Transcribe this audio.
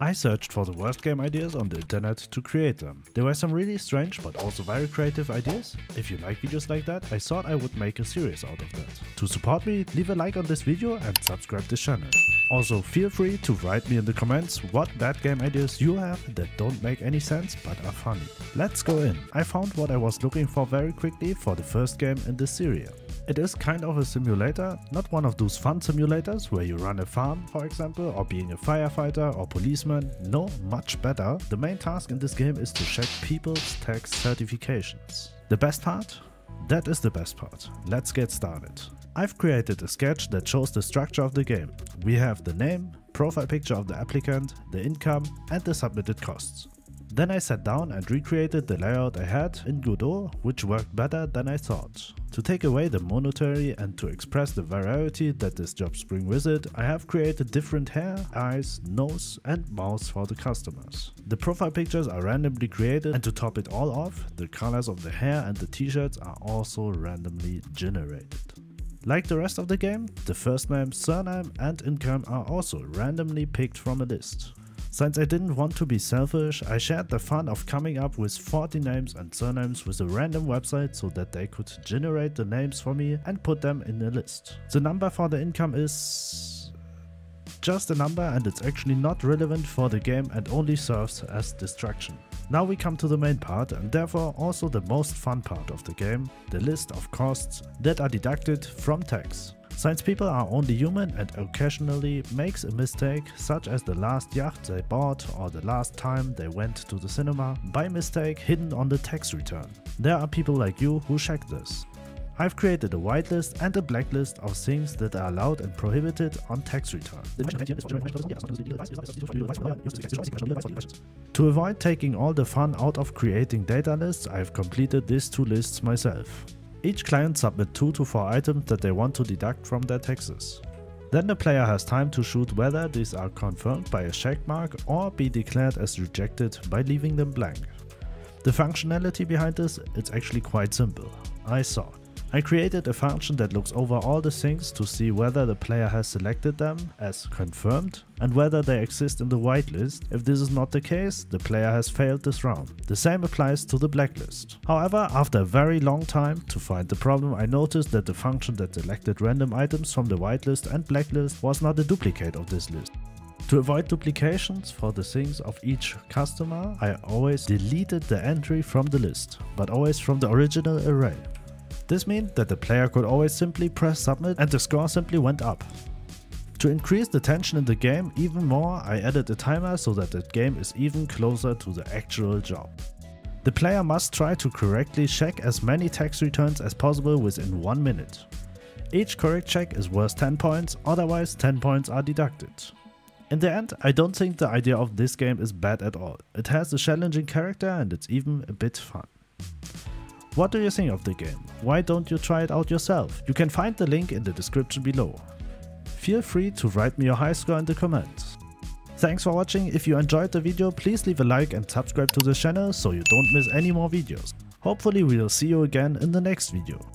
I searched for the worst game ideas on the internet to create them. There were some really strange but also very creative ideas. If you like videos like that, I thought I would make a series out of that. To support me, leave a like on this video and subscribe this channel. Also feel free to write me in the comments what bad game ideas you have that don't make any sense but are funny. Let's go in. I found what I was looking for very quickly for the first game in this series. It is kind of a simulator, not one of those fun simulators where you run a farm, for example, or being a firefighter or policeman. No, much better. The main task in this game is to check people's tax certifications. The best part? That is the best part. Let's get started. I've created a sketch that shows the structure of the game. We have the name, profile picture of the applicant, the income and the submitted costs. Then I sat down and recreated the layout I had in Godot, which worked better than I thought. To take away the monotony and to express the variety that this job bring with it, I have created different hair, eyes, nose and mouth for the customers. The profile pictures are randomly created and to top it all off, the colors of the hair and the t-shirts are also randomly generated. Like the rest of the game, the first name, surname and income are also randomly picked from a list. Since I didn't want to be selfish, I shared the fun of coming up with 40 names and surnames with a random website so that they could generate the names for me and put them in a list. The number for the income is just a number and it's actually not relevant for the game and only serves as distraction. Now we come to the main part and therefore also the most fun part of the game, the list of costs that are deducted from tax. Since people are only human and occasionally makes a mistake, such as the last yacht they bought or the last time they went to the cinema, by mistake hidden on the tax return. There are people like you who check this. I've created a whitelist and a blacklist of things that are allowed and prohibited on tax return. To avoid taking all the fun out of creating data lists, I've completed these two lists myself. Each client submit 2 to 4 items that they want to deduct from their taxes. Then the player has time to shoot whether these are confirmed by a check mark or be declared as rejected by leaving them blank. The functionality behind this, is actually quite simple. I saw I created a function that looks over all the things to see whether the player has selected them as confirmed and whether they exist in the whitelist. If this is not the case, the player has failed this round. The same applies to the blacklist. However, after a very long time to find the problem, I noticed that the function that selected random items from the whitelist and blacklist was not a duplicate of this list. To avoid duplications for the things of each customer, I always deleted the entry from the list, but always from the original array. This meant that the player could always simply press submit and the score simply went up. To increase the tension in the game even more, I added a timer so that the game is even closer to the actual job. The player must try to correctly check as many tax returns as possible within 1 minute. Each correct check is worth 10 points, otherwise 10 points are deducted. In the end, I don't think the idea of this game is bad at all. It has a challenging character and it's even a bit fun. What do you think of the game? Why don't you try it out yourself? You can find the link in the description below. Feel free to write me your high score in the comments. Thanks for watching, if you enjoyed the video please leave a like and subscribe to the channel so you don't miss any more videos. Hopefully we'll see you again in the next video.